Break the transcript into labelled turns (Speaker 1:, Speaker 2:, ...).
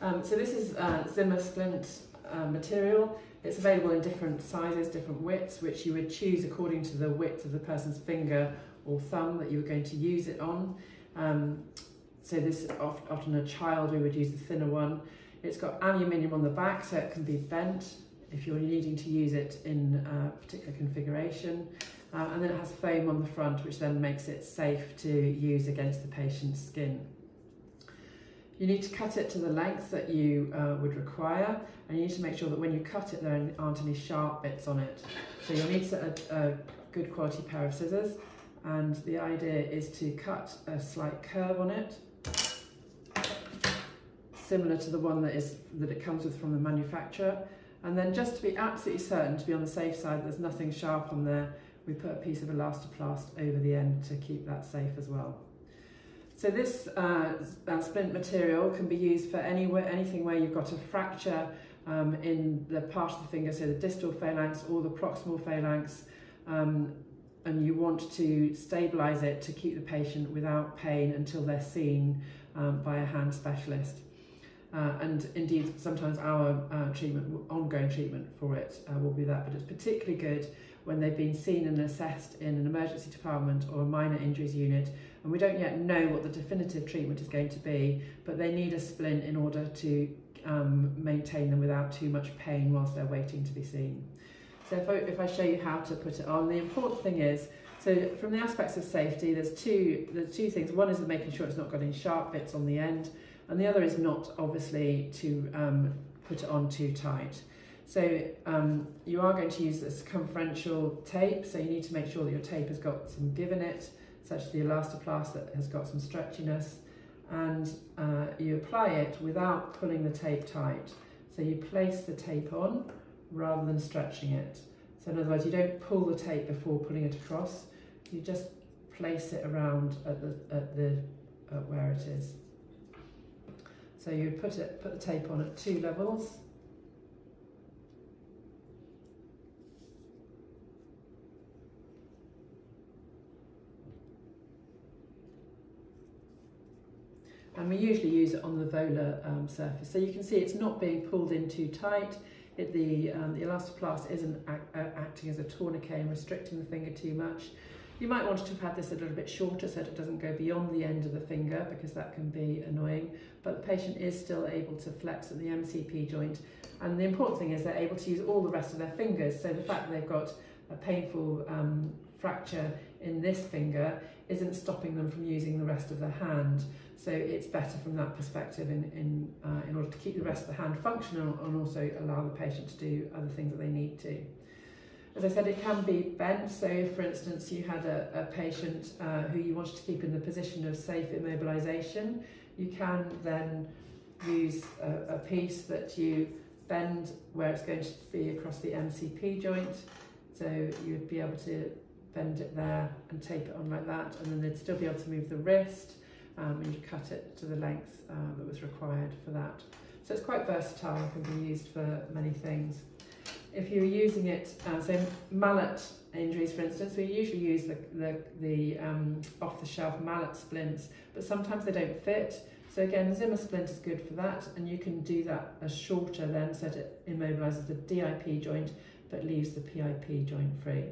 Speaker 1: Um, so this is uh, Zimmer splint uh, material. It's available in different sizes, different widths, which you would choose according to the width of the person's finger or thumb that you were going to use it on. Um, so this often a child, we would use the thinner one. It's got aluminium on the back, so it can be bent if you're needing to use it in a particular configuration. Uh, and then it has foam on the front, which then makes it safe to use against the patient's skin. You need to cut it to the length that you uh, would require, and you need to make sure that when you cut it, there aren't any sharp bits on it. So you'll need a, a good quality pair of scissors, and the idea is to cut a slight curve on it, similar to the one that is that it comes with from the manufacturer. And then just to be absolutely certain, to be on the safe side, there's nothing sharp on there, we put a piece of elastoplast over the end to keep that safe as well. So this uh, splint material can be used for anywhere, anything where you've got a fracture um, in the part of the finger, so the distal phalanx or the proximal phalanx, um, and you want to stabilise it to keep the patient without pain until they're seen um, by a hand specialist. Uh, and indeed, sometimes our uh, treatment, ongoing treatment for it uh, will be that, but it's particularly good when they've been seen and assessed in an emergency department or a minor injuries unit and we don't yet know what the definitive treatment is going to be but they need a splint in order to um, maintain them without too much pain whilst they're waiting to be seen. So if I, if I show you how to put it on, the important thing is, so from the aspects of safety, there's two, there's two things. One is making sure it's not got any sharp bits on the end, and the other is not obviously to um, put it on too tight. So um, you are going to use a circumferential tape, so you need to make sure that your tape has got some give in it, such as the elastoplast that has got some stretchiness, and uh, you apply it without pulling the tape tight. So you place the tape on rather than stretching it. So in other words, you don't pull the tape before putting it across, you just place it around at the, at the at where it is. So you put it put the tape on at two levels and we usually use it on the volar um, surface. So you can see it's not being pulled in too tight, it, the, um, the elastoplast isn't act, uh, acting as a tourniquet and restricting the finger too much. You might want to have had this a little bit shorter so that it doesn't go beyond the end of the finger because that can be annoying, but the patient is still able to flex at the MCP joint. And the important thing is they're able to use all the rest of their fingers. So the fact they've got a painful um, fracture in this finger isn't stopping them from using the rest of their hand. So it's better from that perspective in, in, uh, in order to keep the rest of the hand functional and also allow the patient to do other things that they need to. As I said, it can be bent. So if, for instance, you had a, a patient uh, who you wanted to keep in the position of safe immobilization, you can then use a, a piece that you bend where it's going to be across the MCP joint. So you would be able to bend it there and tape it on like that, and then they'd still be able to move the wrist, um, and you cut it to the length uh, that was required for that. So it's quite versatile and can be used for many things. If you're using it, uh, so mallet injuries for instance, we usually use the, the, the um, off-the-shelf mallet splints, but sometimes they don't fit. So again, Zimmer splint is good for that, and you can do that as shorter then so that it immobilises the DIP joint, but leaves the PIP joint free.